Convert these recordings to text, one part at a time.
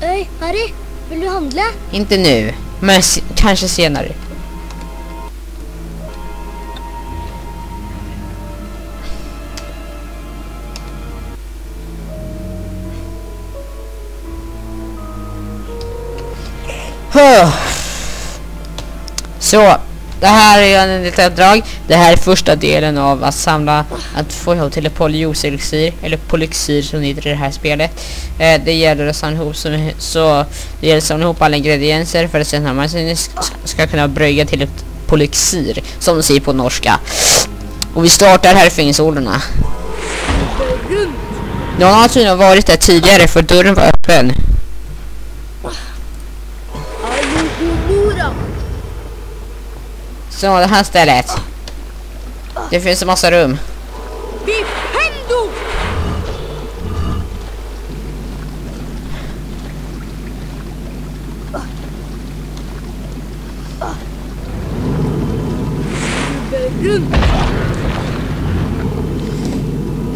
Hej, Harry. Vill du handla? Inte nu, men kanske senare. Så, det här är en litet drag. Det här är första delen av att samla, att få ihop till ett polyjuice-elixir, eller polyxir som det heter i det här spelet. Eh, det gäller att samla ihop så, så det gäller att samla ihop alla ingredienser för att sen man sen ska, ska kunna brygga till ett polyxir, som de säger på norska. Och vi startar här i fängelseorderna. Någon har tydligen varit där tidigare för dörren var öppen. Så det här stället. Det finns en massa rum.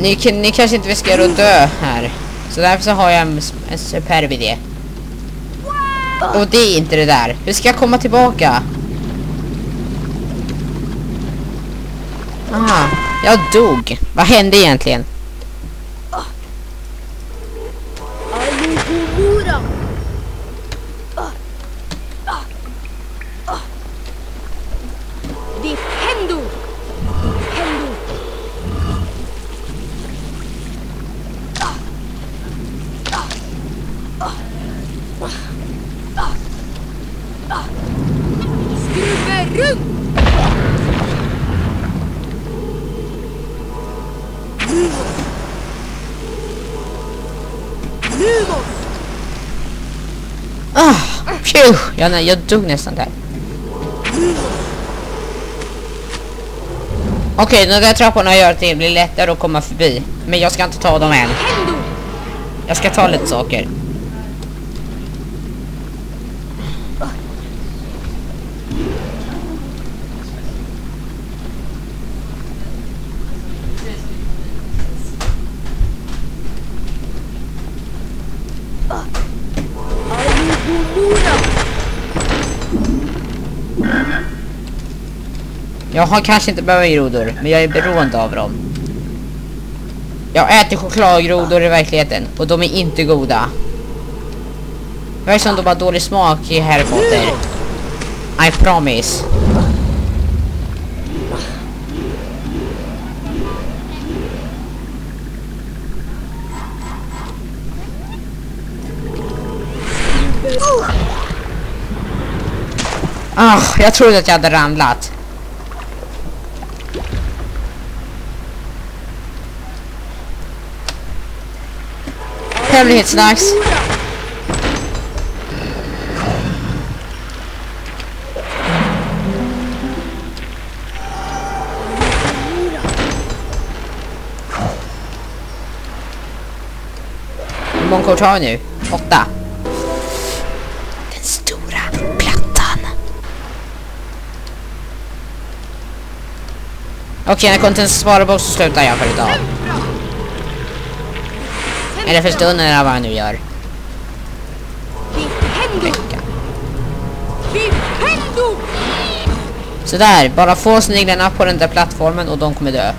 Ni, ni kanske inte riskerar att dö här. Så därför så har jag en, en superb idé. Och det är inte det där. Hur ska komma tillbaka? Aha, jag dog. Vad hände egentligen? Alohomora. Skruva runt! Ah, phew, jag, nej, jag dog nästan där. Okej, de där trapporna gör att det blir lättare att komma förbi. Men jag ska inte ta dem än. Jag ska ta lite saker. Jag har kanske inte bögrodor, men jag är beroende av dem. Jag äter chokladgrodor i verkligheten, och de är inte goda. Det är som de har dålig smak i Harry Potter. I promise. Ah, jag trodde att jag hade ramlat. Hemlighetsdags. Hur många kort har vi nu? Åtta. Okej, när content svarar på så slutar jag för idag. Eller för stunden eller vad jag nu gör. Så där, Sådär, bara få sniglarna på den där plattformen och de kommer dö.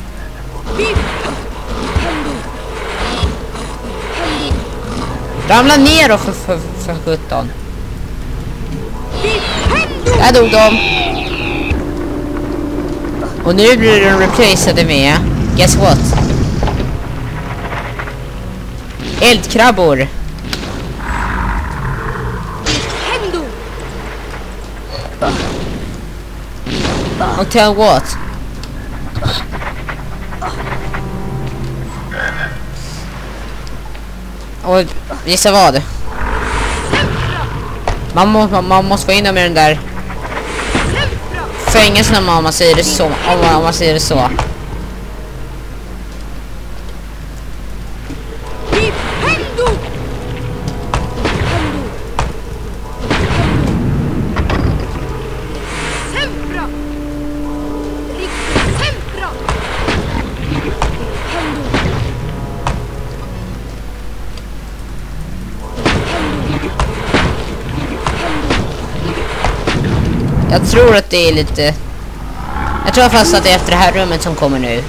Ramla ner då för, för, för 17. Där dog de. Och nu blir de replaceade med, guess what? Eldkrabbor. Och tell what? Och gissa vad? Man, må, man måste få in dem i den där Fängelse om man säger det så. Om man, om man säger det så. Jag tror att det är lite... Jag tror fast att det är efter det här rummet som kommer nu.